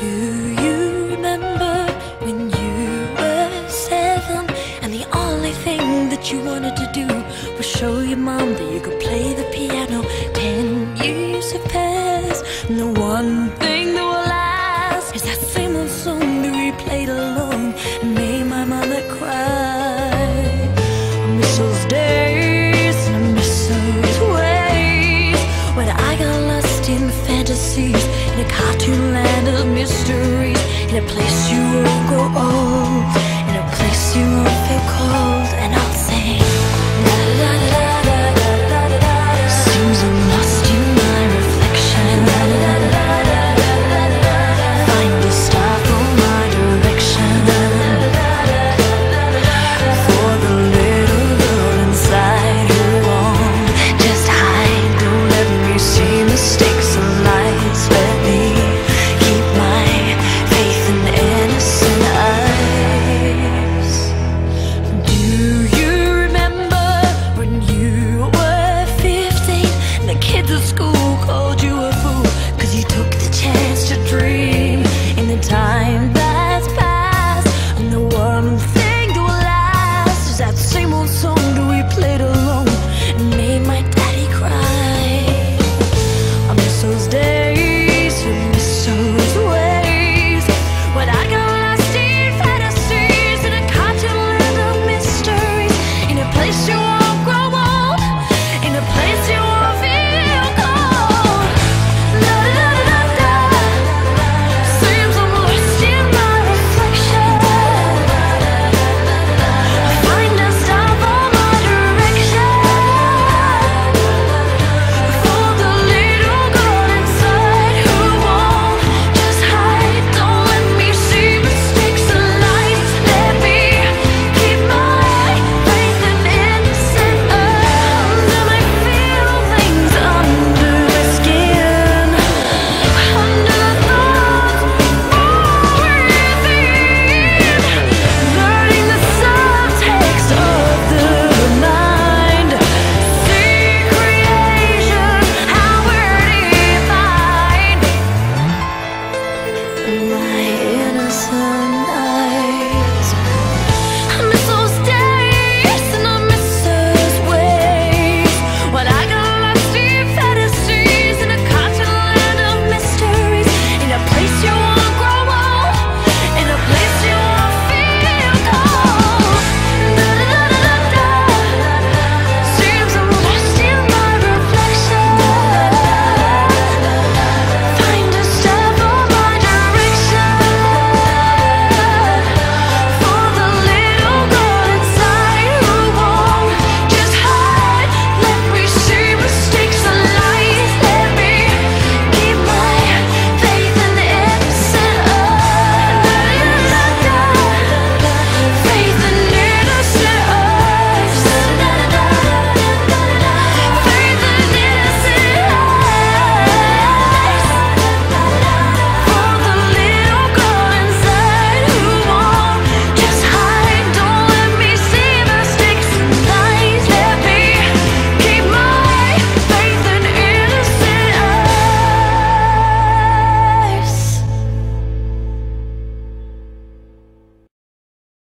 Do you remember when you were seven and the only thing that you wanted to do was show your mom that you could play the piano? Ten years have passed, and the one thing that will last is that same old song that we played alone and made my mother cry. I miss those days and I miss those ways when I got lost in fantasies in a cartoon mysteries in a place you won't grow old my